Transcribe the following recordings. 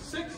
six.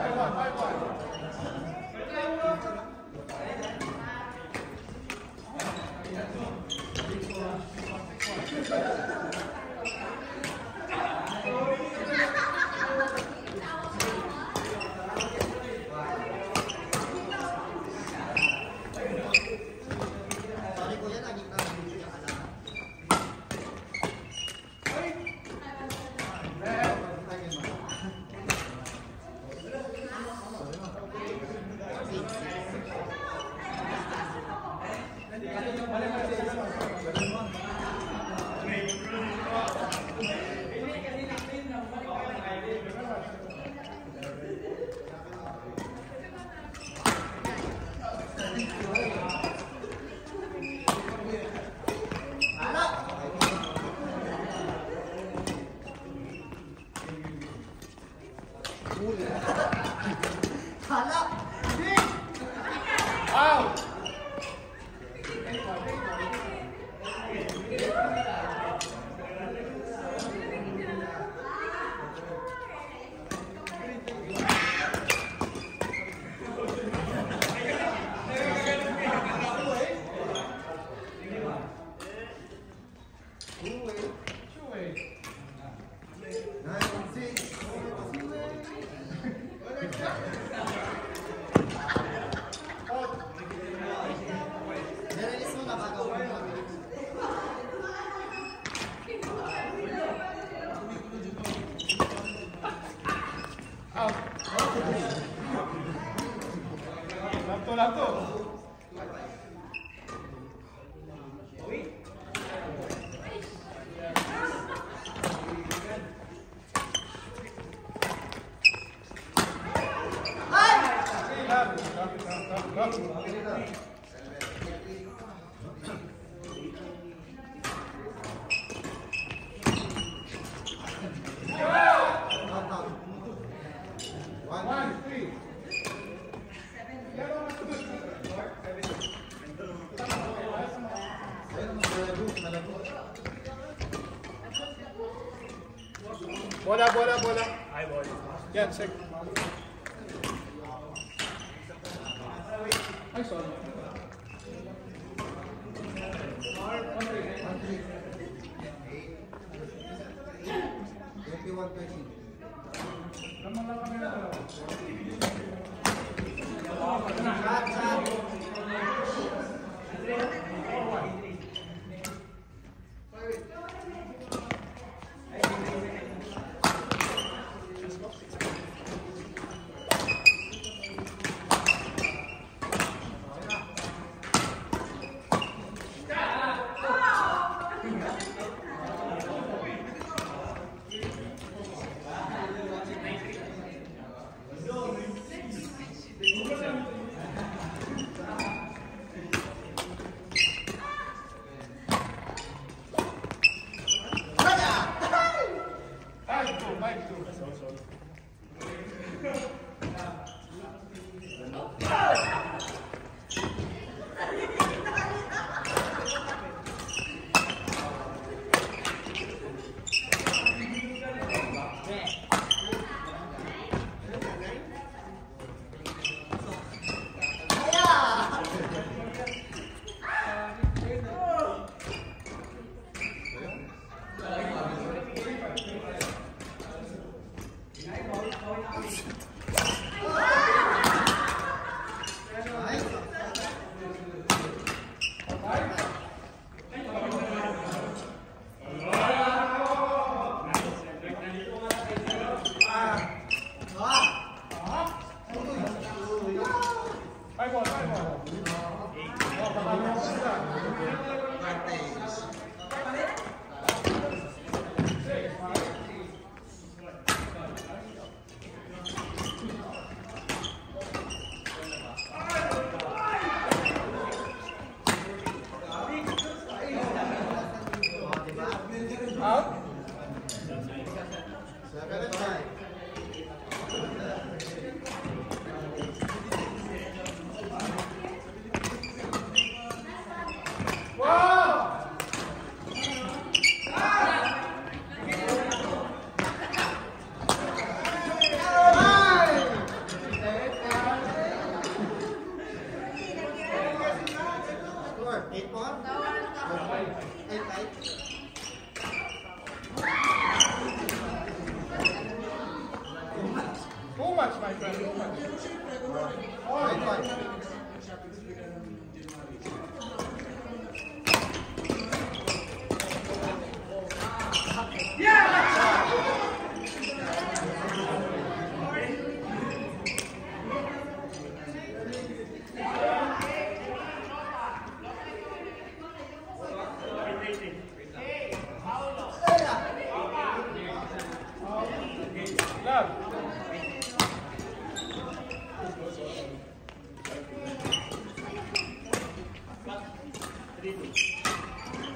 来一块来 Todos. Bola, bola, bola. Yan, sec. Ay, sorry.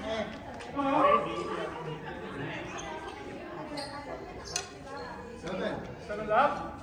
哎，准备，准备走。